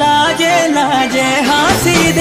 लाजे लाजे हाँसी